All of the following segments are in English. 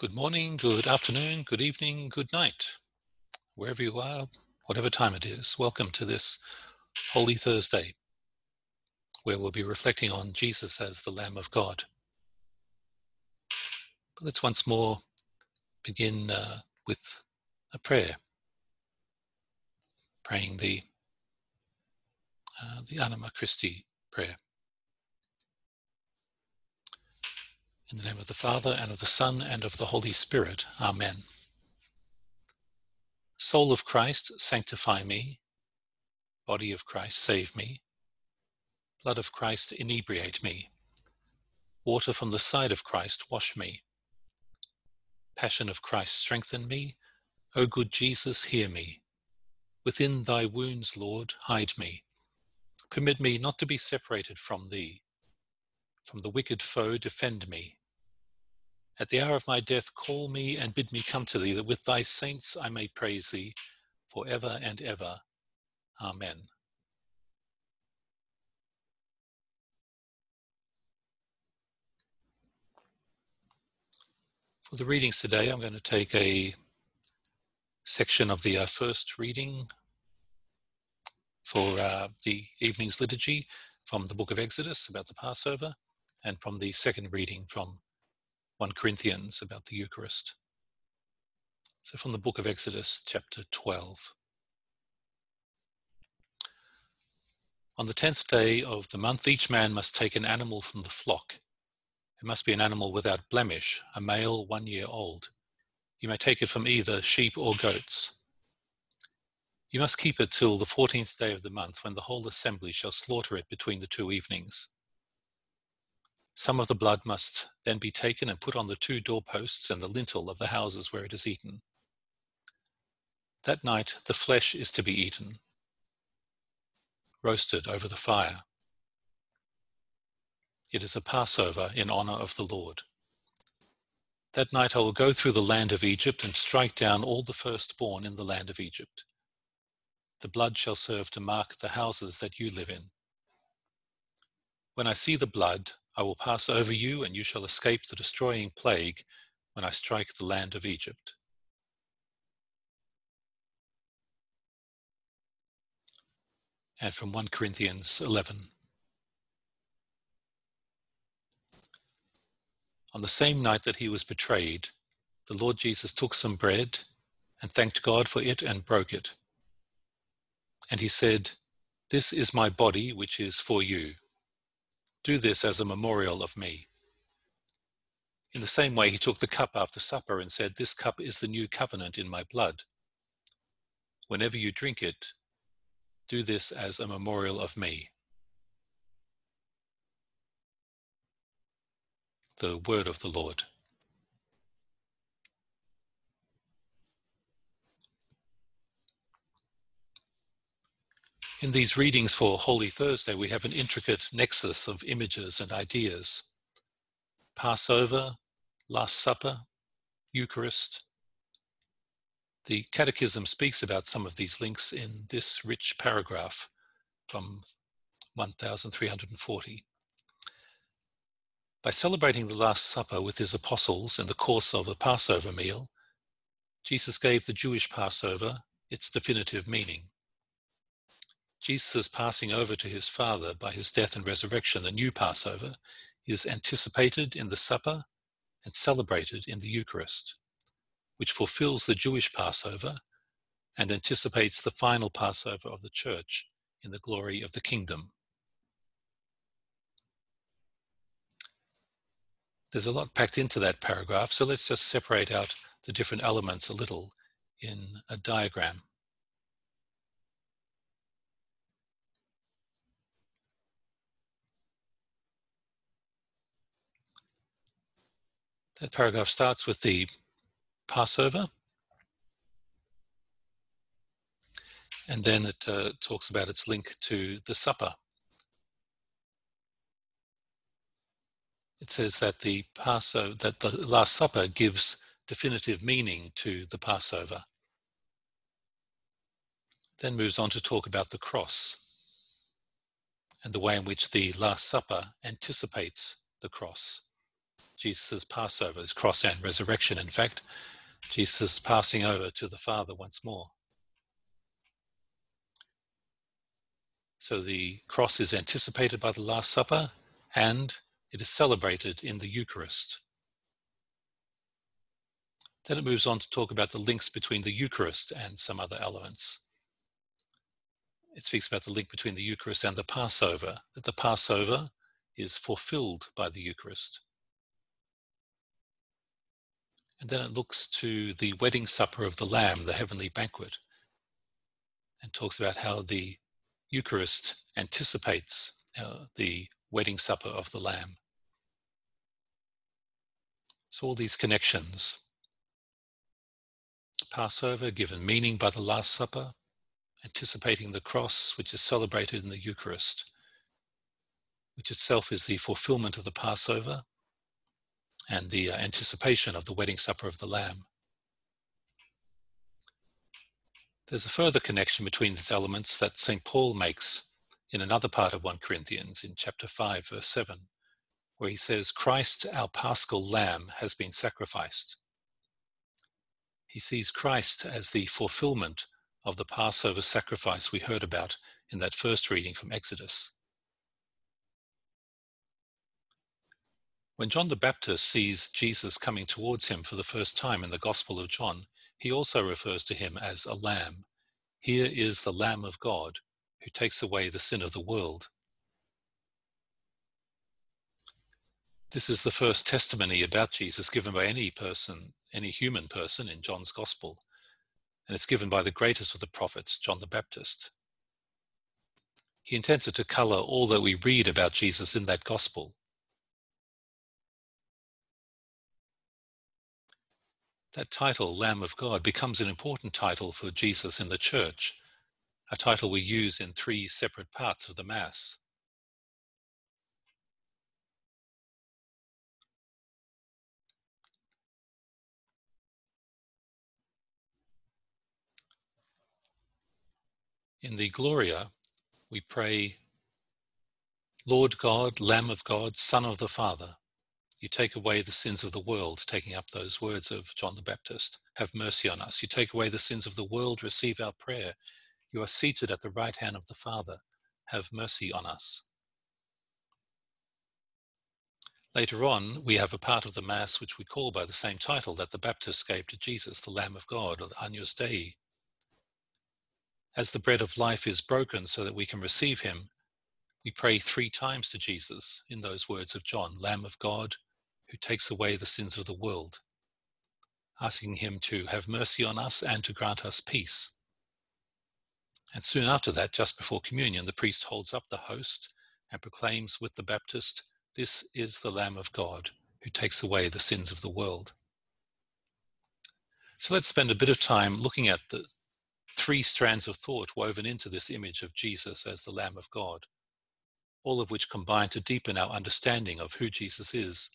Good morning, good afternoon, good evening, good night, wherever you are, whatever time it is. Welcome to this Holy Thursday, where we'll be reflecting on Jesus as the Lamb of God. But let's once more begin uh, with a prayer, praying the uh, the Anima Christi prayer. In the name of the Father, and of the Son, and of the Holy Spirit. Amen. Soul of Christ, sanctify me. Body of Christ, save me. Blood of Christ, inebriate me. Water from the side of Christ, wash me. Passion of Christ, strengthen me. O good Jesus, hear me. Within thy wounds, Lord, hide me. Permit me not to be separated from thee. From the wicked foe, defend me. At the hour of my death, call me and bid me come to thee, that with thy saints I may praise thee for ever and ever. Amen. For the readings today, I'm going to take a section of the uh, first reading for uh, the evening's liturgy from the book of Exodus about the Passover, and from the second reading from 1 Corinthians about the Eucharist. So from the book of Exodus, chapter 12. On the tenth day of the month, each man must take an animal from the flock. It must be an animal without blemish, a male one year old. You may take it from either sheep or goats. You must keep it till the fourteenth day of the month, when the whole assembly shall slaughter it between the two evenings. Some of the blood must then be taken and put on the two doorposts and the lintel of the houses where it is eaten. That night the flesh is to be eaten, roasted over the fire. It is a Passover in honor of the Lord. That night I will go through the land of Egypt and strike down all the firstborn in the land of Egypt. The blood shall serve to mark the houses that you live in. When I see the blood, I will pass over you, and you shall escape the destroying plague when I strike the land of Egypt. And from 1 Corinthians 11. On the same night that he was betrayed, the Lord Jesus took some bread and thanked God for it and broke it. And he said, This is my body, which is for you. Do this as a memorial of me. In the same way, he took the cup after supper and said, This cup is the new covenant in my blood. Whenever you drink it, do this as a memorial of me. The word of the Lord. In these readings for Holy Thursday, we have an intricate nexus of images and ideas. Passover, Last Supper, Eucharist. The Catechism speaks about some of these links in this rich paragraph from 1340. By celebrating the Last Supper with his apostles in the course of a Passover meal, Jesus gave the Jewish Passover its definitive meaning. Jesus' passing over to his Father by his death and resurrection, the new Passover, is anticipated in the supper and celebrated in the Eucharist, which fulfills the Jewish Passover and anticipates the final Passover of the Church in the glory of the kingdom. There's a lot packed into that paragraph, so let's just separate out the different elements a little in a diagram. That paragraph starts with the Passover. And then it uh, talks about its link to the supper. It says that the Passover, that the Last Supper gives definitive meaning to the Passover. Then moves on to talk about the cross and the way in which the Last Supper anticipates the cross. Jesus' Passover, his cross and resurrection, in fact. Jesus passing over to the Father once more. So the cross is anticipated by the Last Supper and it is celebrated in the Eucharist. Then it moves on to talk about the links between the Eucharist and some other elements. It speaks about the link between the Eucharist and the Passover, that the Passover is fulfilled by the Eucharist. And then it looks to the wedding supper of the Lamb, the heavenly banquet, and talks about how the Eucharist anticipates uh, the wedding supper of the Lamb. So, all these connections Passover given meaning by the Last Supper, anticipating the cross, which is celebrated in the Eucharist, which itself is the fulfillment of the Passover and the uh, anticipation of the wedding supper of the Lamb. There's a further connection between these elements that St. Paul makes in another part of 1 Corinthians in chapter 5, verse 7, where he says, Christ, our paschal lamb, has been sacrificed. He sees Christ as the fulfillment of the Passover sacrifice we heard about in that first reading from Exodus. When John the Baptist sees Jesus coming towards him for the first time in the Gospel of John, he also refers to him as a lamb. Here is the Lamb of God who takes away the sin of the world. This is the first testimony about Jesus given by any person, any human person in John's Gospel, and it's given by the greatest of the prophets, John the Baptist. He intends it to color all that we read about Jesus in that Gospel. That title, Lamb of God, becomes an important title for Jesus in the church, a title we use in three separate parts of the Mass. In the Gloria, we pray, Lord God, Lamb of God, Son of the Father, you take away the sins of the world, taking up those words of John the Baptist. Have mercy on us. You take away the sins of the world, receive our prayer. You are seated at the right hand of the Father. Have mercy on us. Later on, we have a part of the Mass which we call by the same title that the Baptist gave to Jesus, the Lamb of God, or the Agnus Dei. As the bread of life is broken so that we can receive him, we pray three times to Jesus in those words of John Lamb of God, who takes away the sins of the world, asking him to have mercy on us and to grant us peace. And soon after that, just before communion, the priest holds up the host and proclaims with the Baptist, This is the Lamb of God who takes away the sins of the world. So let's spend a bit of time looking at the three strands of thought woven into this image of Jesus as the Lamb of God, all of which combine to deepen our understanding of who Jesus is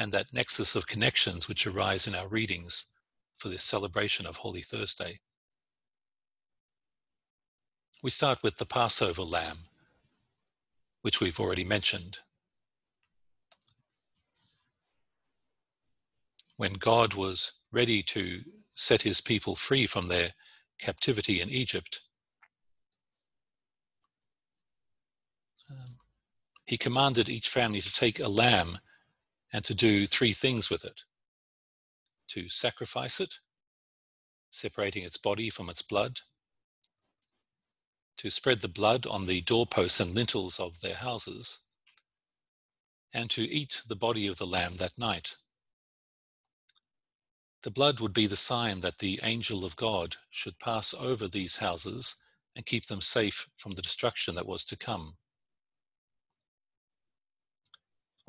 and that nexus of connections which arise in our readings for this celebration of Holy Thursday. We start with the Passover lamb, which we've already mentioned. When God was ready to set his people free from their captivity in Egypt, um, he commanded each family to take a lamb and to do three things with it to sacrifice it, separating its body from its blood, to spread the blood on the doorposts and lintels of their houses, and to eat the body of the lamb that night. The blood would be the sign that the angel of God should pass over these houses and keep them safe from the destruction that was to come.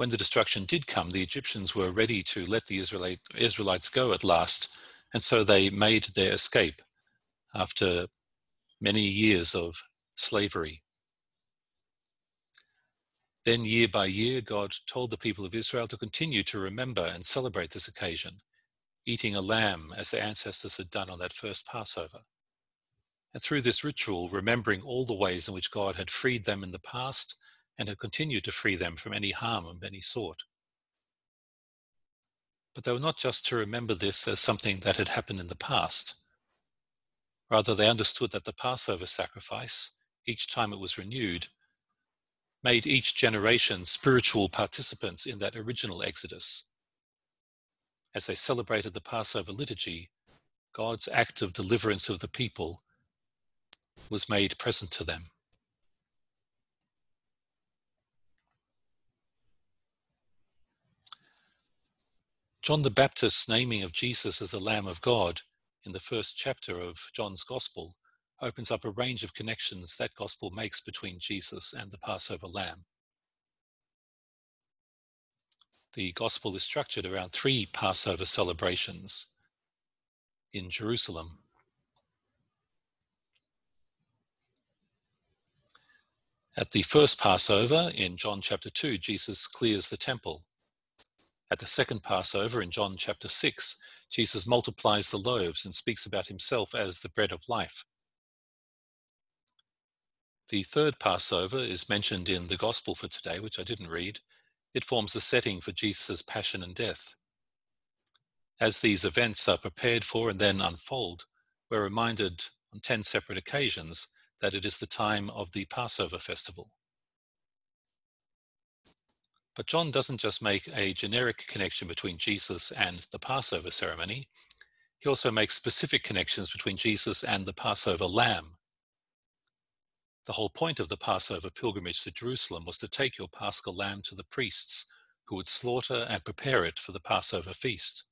When the destruction did come, the Egyptians were ready to let the Israelite, Israelites go at last, and so they made their escape after many years of slavery. Then, year by year, God told the people of Israel to continue to remember and celebrate this occasion, eating a lamb as their ancestors had done on that first Passover. And through this ritual, remembering all the ways in which God had freed them in the past and had continued to free them from any harm of any sort. But they were not just to remember this as something that had happened in the past. Rather, they understood that the Passover sacrifice, each time it was renewed, made each generation spiritual participants in that original Exodus. As they celebrated the Passover liturgy, God's act of deliverance of the people was made present to them. John the Baptist's naming of Jesus as the Lamb of God in the first chapter of John's Gospel opens up a range of connections that Gospel makes between Jesus and the Passover Lamb. The Gospel is structured around three Passover celebrations in Jerusalem. At the first Passover in John chapter 2, Jesus clears the temple at the second Passover in John chapter 6, Jesus multiplies the loaves and speaks about himself as the bread of life. The third Passover is mentioned in the Gospel for today, which I didn't read. It forms the setting for Jesus' passion and death. As these events are prepared for and then unfold, we're reminded on 10 separate occasions that it is the time of the Passover festival. But John doesn't just make a generic connection between Jesus and the Passover ceremony, he also makes specific connections between Jesus and the Passover lamb. The whole point of the Passover pilgrimage to Jerusalem was to take your paschal lamb to the priests, who would slaughter and prepare it for the Passover feast.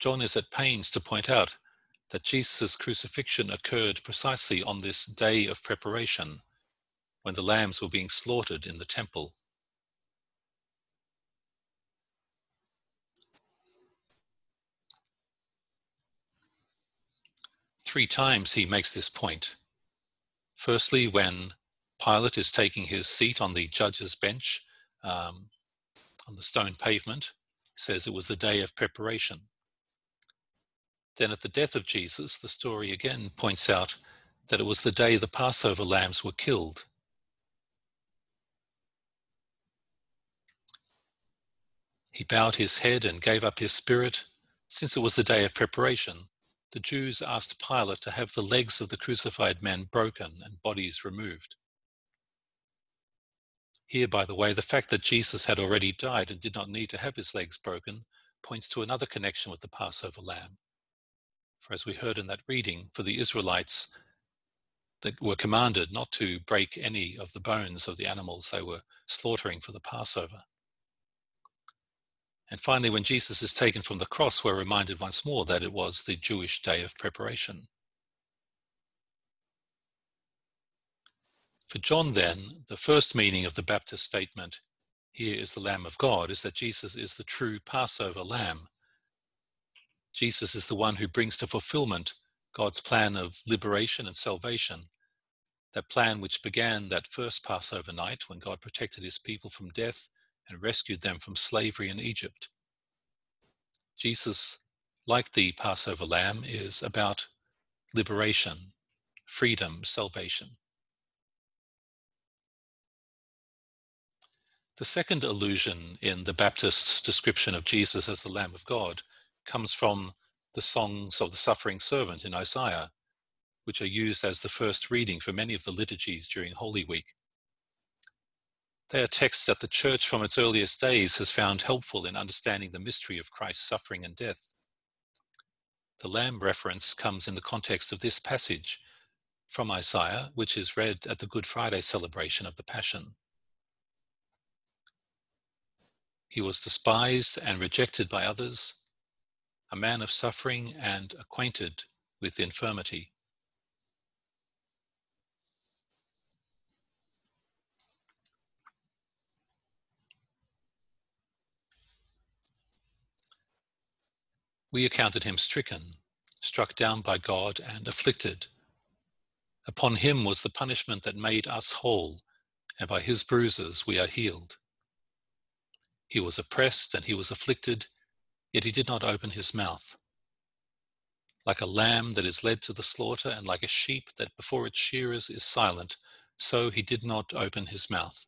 John is at pains to point out that Jesus' crucifixion occurred precisely on this day of preparation, when the lambs were being slaughtered in the temple. Three times he makes this point. Firstly, when Pilate is taking his seat on the judge's bench um, on the stone pavement, says it was the day of preparation. Then at the death of Jesus, the story again points out that it was the day the Passover lambs were killed. He bowed his head and gave up his spirit, since it was the day of preparation the Jews asked Pilate to have the legs of the crucified man broken and bodies removed. Here, by the way, the fact that Jesus had already died and did not need to have his legs broken points to another connection with the Passover lamb. For as we heard in that reading, for the Israelites that were commanded not to break any of the bones of the animals they were slaughtering for the Passover. And finally, when Jesus is taken from the cross, we're reminded once more that it was the Jewish day of preparation. For John, then, the first meaning of the Baptist statement, here is the Lamb of God, is that Jesus is the true Passover Lamb. Jesus is the one who brings to fulfillment God's plan of liberation and salvation, that plan which began that first Passover night when God protected his people from death and rescued them from slavery in Egypt. Jesus, like the Passover lamb, is about liberation, freedom, salvation. The second allusion in the Baptist's description of Jesus as the Lamb of God comes from the songs of the suffering servant in Isaiah, which are used as the first reading for many of the liturgies during Holy Week. They are texts that the church from its earliest days has found helpful in understanding the mystery of Christ's suffering and death. The lamb reference comes in the context of this passage from Isaiah, which is read at the Good Friday celebration of the Passion. He was despised and rejected by others, a man of suffering and acquainted with infirmity. We accounted him stricken, struck down by God, and afflicted. Upon him was the punishment that made us whole, and by his bruises we are healed. He was oppressed and he was afflicted, yet he did not open his mouth. Like a lamb that is led to the slaughter, and like a sheep that before its shearers is silent, so he did not open his mouth.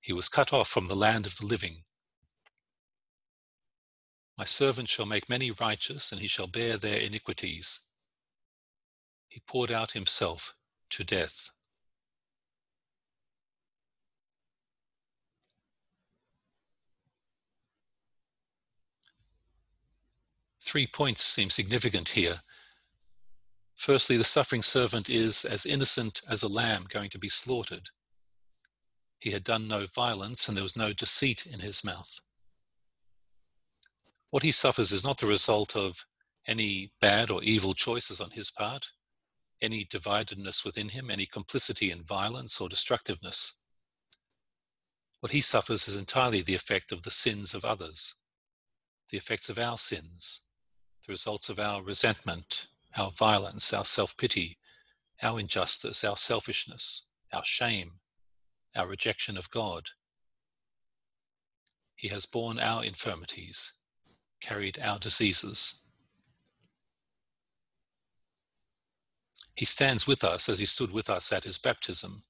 He was cut off from the land of the living. My servant shall make many righteous, and he shall bear their iniquities. He poured out himself to death. Three points seem significant here. Firstly, the suffering servant is as innocent as a lamb going to be slaughtered. He had done no violence and there was no deceit in his mouth. What he suffers is not the result of any bad or evil choices on his part, any dividedness within him, any complicity in violence or destructiveness. What he suffers is entirely the effect of the sins of others, the effects of our sins, the results of our resentment, our violence, our self pity, our injustice, our selfishness, our shame, our rejection of God. He has borne our infirmities, carried our diseases. He stands with us as he stood with us at his baptism,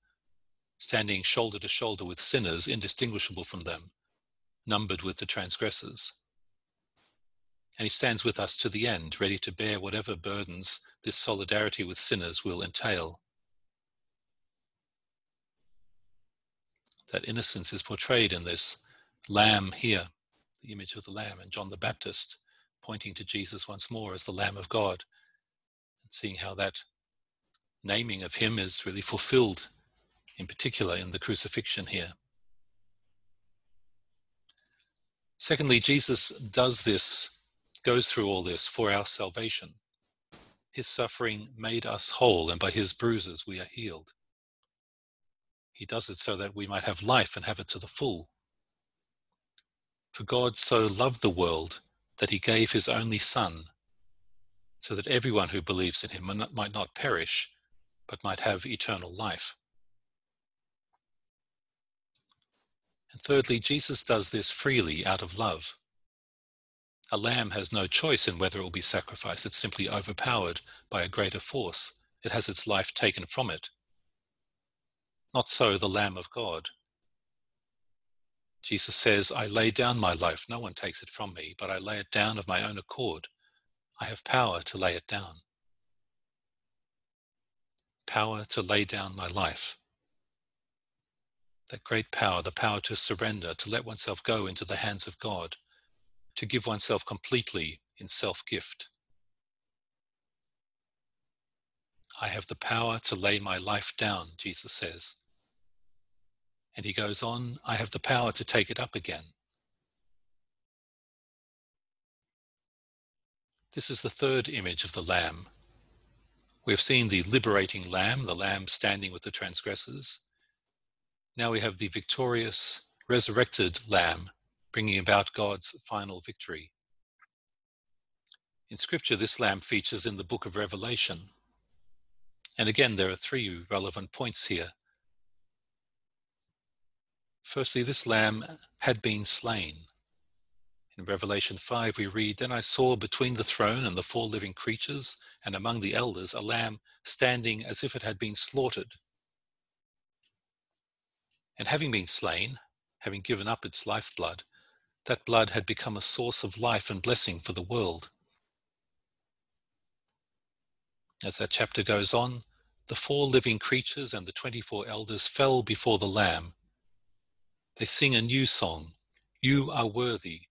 standing shoulder to shoulder with sinners indistinguishable from them, numbered with the transgressors and he stands with us to the end, ready to bear whatever burdens this solidarity with sinners will entail. That innocence is portrayed in this lamb here, the image of the lamb, and John the Baptist pointing to Jesus once more as the Lamb of God, and seeing how that naming of him is really fulfilled, in particular in the crucifixion here. Secondly, Jesus does this goes through all this for our salvation. His suffering made us whole, and by his bruises we are healed. He does it so that we might have life and have it to the full. For God so loved the world that he gave his only Son, so that everyone who believes in him might not perish, but might have eternal life. And thirdly, Jesus does this freely out of love. A lamb has no choice in whether it will be sacrificed. It's simply overpowered by a greater force. It has its life taken from it. Not so the Lamb of God. Jesus says, I lay down my life. No one takes it from me, but I lay it down of my own accord. I have power to lay it down. Power to lay down my life. That great power, the power to surrender, to let oneself go into the hands of God to give oneself completely in self gift. I have the power to lay my life down, Jesus says. And he goes on, I have the power to take it up again. This is the third image of the Lamb. We have seen the liberating Lamb, the Lamb standing with the transgressors. Now we have the victorious, resurrected Lamb bringing about God's final victory. In Scripture, this lamb features in the book of Revelation. And again, there are three relevant points here. Firstly, this lamb had been slain. In Revelation 5, we read, Then I saw between the throne and the four living creatures, and among the elders, a lamb standing as if it had been slaughtered. And having been slain, having given up its lifeblood, that blood had become a source of life and blessing for the world. As that chapter goes on, the four living creatures and the 24 elders fell before the Lamb. They sing a new song You are worthy,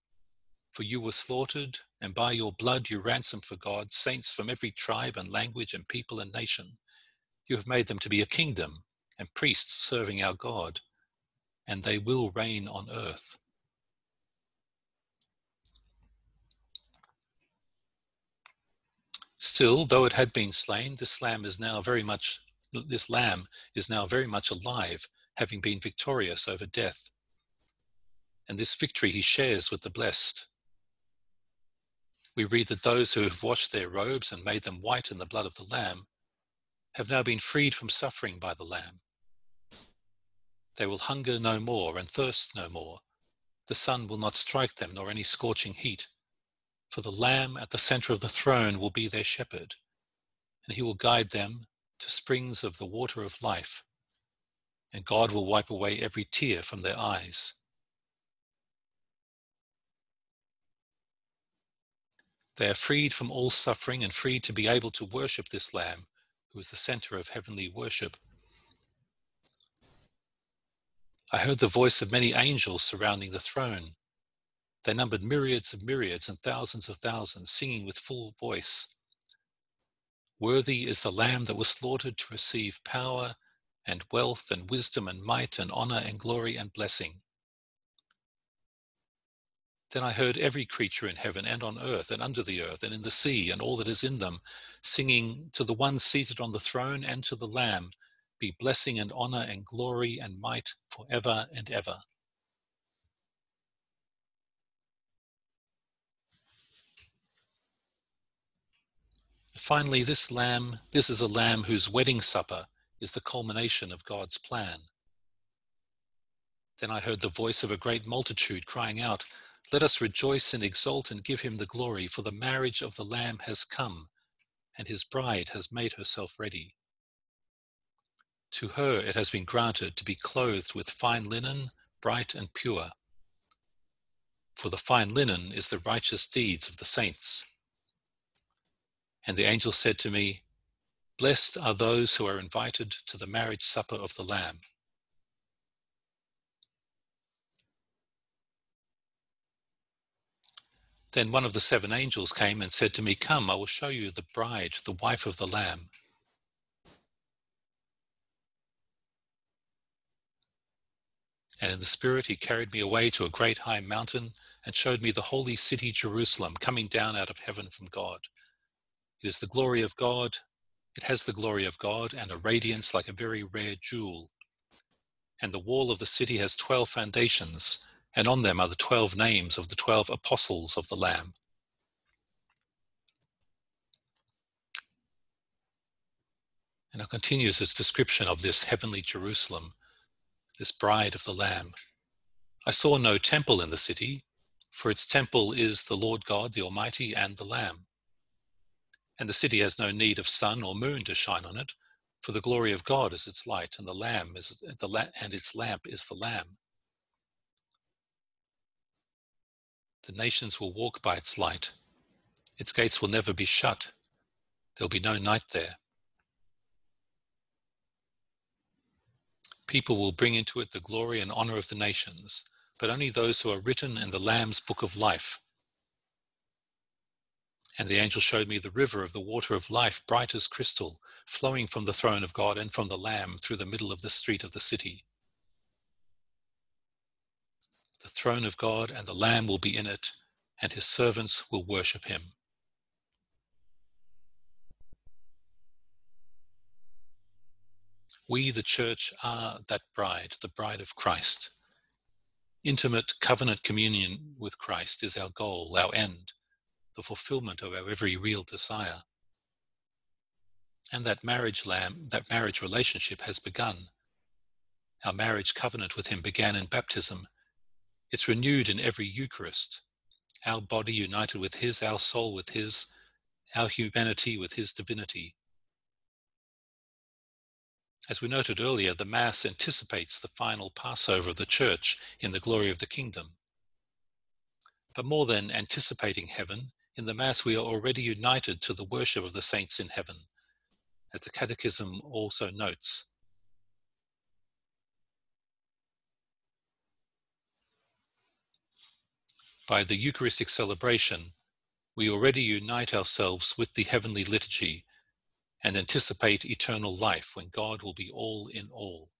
for you were slaughtered, and by your blood you ransomed for God saints from every tribe and language and people and nation. You have made them to be a kingdom and priests serving our God, and they will reign on earth. Still, though it had been slain, this lamb is now very much this lamb is now very much alive, having been victorious over death. And this victory he shares with the blessed. We read that those who have washed their robes and made them white in the blood of the Lamb have now been freed from suffering by the Lamb. They will hunger no more and thirst no more. The sun will not strike them, nor any scorching heat. For the Lamb at the center of the throne will be their shepherd, and he will guide them to springs of the water of life, and God will wipe away every tear from their eyes. They are freed from all suffering and freed to be able to worship this Lamb, who is the center of heavenly worship. I heard the voice of many angels surrounding the throne. They numbered myriads of myriads and thousands of thousands, singing with full voice Worthy is the Lamb that was slaughtered to receive power and wealth and wisdom and might and honor and glory and blessing. Then I heard every creature in heaven and on earth and under the earth and in the sea and all that is in them, singing to the one seated on the throne and to the Lamb, be blessing and honor and glory and might forever and ever. Finally, this lamb, this is a lamb whose wedding supper is the culmination of God's plan. Then I heard the voice of a great multitude crying out, Let us rejoice and exult and give him the glory, for the marriage of the Lamb has come, and his bride has made herself ready. To her it has been granted to be clothed with fine linen, bright and pure. For the fine linen is the righteous deeds of the saints. And the angel said to me, Blessed are those who are invited to the marriage supper of the Lamb. Then one of the seven angels came and said to me, Come, I will show you the bride, the wife of the Lamb. And in the Spirit he carried me away to a great high mountain and showed me the holy city Jerusalem coming down out of heaven from God it is the glory of God. It has the glory of God and a radiance like a very rare jewel. And the wall of the city has twelve foundations, and on them are the twelve names of the twelve apostles of the Lamb. And it continues its description of this heavenly Jerusalem, this bride of the Lamb. I saw no temple in the city, for its temple is the Lord God, the Almighty, and the Lamb and the city has no need of sun or moon to shine on it, for the glory of God is its light, and the lamb is the la- and its lamp is the lamb. The nations will walk by its light. Its gates will never be shut. There'll be no night there. People will bring into it the glory and honor of the nations, but only those who are written in the Lamb's book of life and the angel showed me the river of the water of life, bright as crystal, flowing from the throne of God and from the Lamb through the middle of the street of the city. The throne of God and the Lamb will be in it, and his servants will worship him. We, the church, are that bride, the bride of Christ. Intimate covenant communion with Christ is our goal, our end the fulfillment of our every real desire. And that marriage lamb, that marriage relationship has begun. Our marriage covenant with him began in baptism. It's renewed in every Eucharist. Our body united with his, our soul with his, our humanity with his divinity. As we noted earlier, the Mass anticipates the final Passover of the Church in the glory of the kingdom. But more than anticipating heaven, in the Mass, we are already united to the worship of the saints in heaven, as the Catechism also notes. By the Eucharistic celebration, we already unite ourselves with the heavenly liturgy and anticipate eternal life when God will be all in all.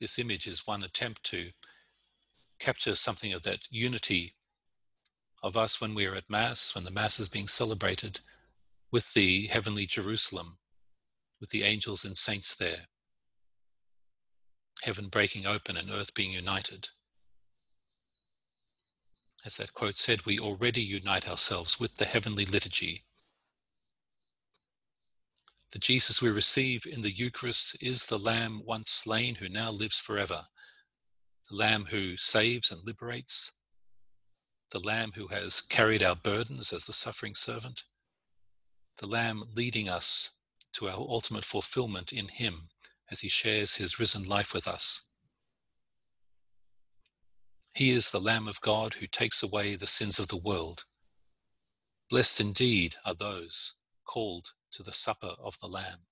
This image is one attempt to capture something of that unity of us when we are at Mass, when the Mass is being celebrated with the heavenly Jerusalem, with the angels and saints there, heaven breaking open and earth being united. As that quote said, we already unite ourselves with the heavenly liturgy. The Jesus we receive in the Eucharist is the Lamb once slain who now lives forever the Lamb who saves and liberates, the Lamb who has carried our burdens as the suffering servant, the Lamb leading us to our ultimate fulfillment in Him as He shares His risen life with us. He is the Lamb of God who takes away the sins of the world. Blessed indeed are those called to the supper of the Lamb.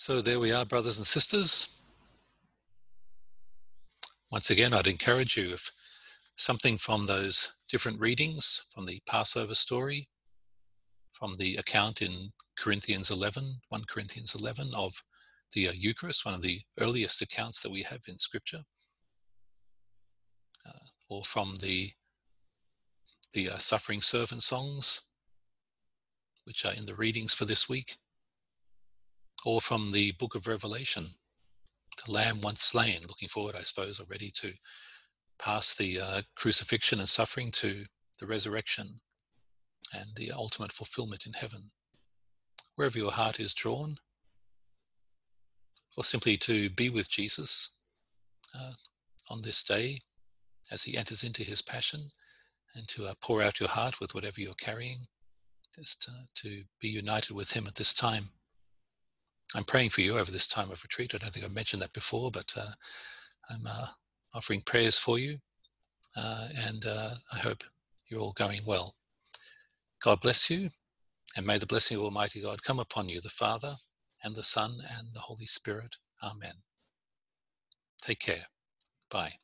So there we are, brothers and sisters. Once again, I'd encourage you if something from those different readings from the Passover story, from the account in Corinthians 11, 1 Corinthians 11 of the uh, Eucharist, one of the earliest accounts that we have in Scripture, uh, or from the the uh, suffering servant songs, which are in the readings for this week, or from the book of Revelation, the Lamb once slain, looking forward, I suppose, already to past the uh, crucifixion and suffering to the resurrection and the ultimate fulfillment in heaven. Wherever your heart is drawn, or simply to be with Jesus uh, on this day as he enters into his passion and to uh, pour out your heart with whatever you're carrying, just uh, to be united with him at this time. I'm praying for you over this time of retreat. I don't think I've mentioned that before, but uh, I'm uh, offering prayers for you, uh, and uh, I hope you're all going well. God bless you, and may the blessing of Almighty God come upon you, the Father, and the Son, and the Holy Spirit. Amen. Take care. Bye.